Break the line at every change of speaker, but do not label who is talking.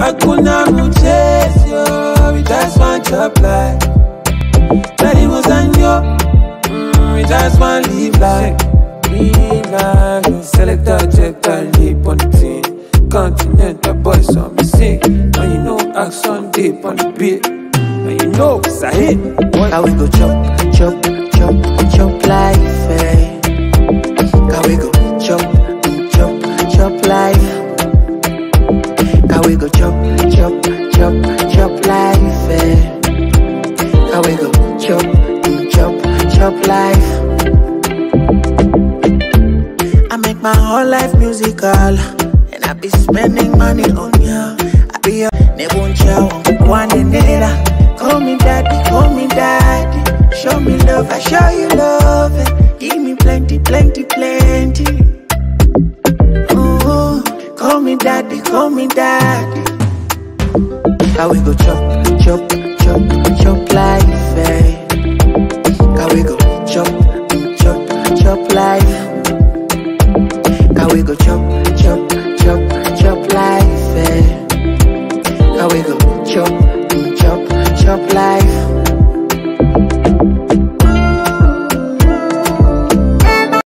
Hakuna mchezo, we just want your life. Daddy was on you, we just want live life. Live life. Selecta, check that leap on the team. Continental boys on me sick. And you know action deep on the beat. And you know it's a hit.
How we go chop, chop, chop, chop life, How we go chop, chop, chop, chop life, eh? How we go chop, chop, chop life. I make my whole life musical, and I be spending money on ya. I be your nebuncha, one nera. Call me daddy, call me daddy. Show me love, I show you love. eh. Give me plenty, plenty, plenty call me daddy, call me daddy. How we go chop, chop, chop, chop life, eh? How we go chop, chop, chop life. How we go chop, chop, chop, chop life, eh? How we go chop, chop, chop life.